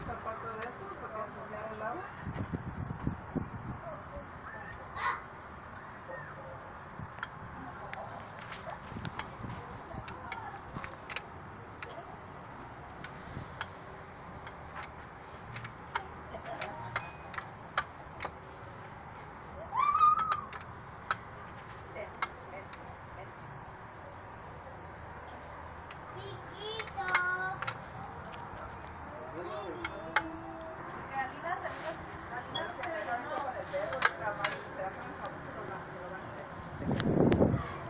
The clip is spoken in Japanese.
esta parte de esto. うん。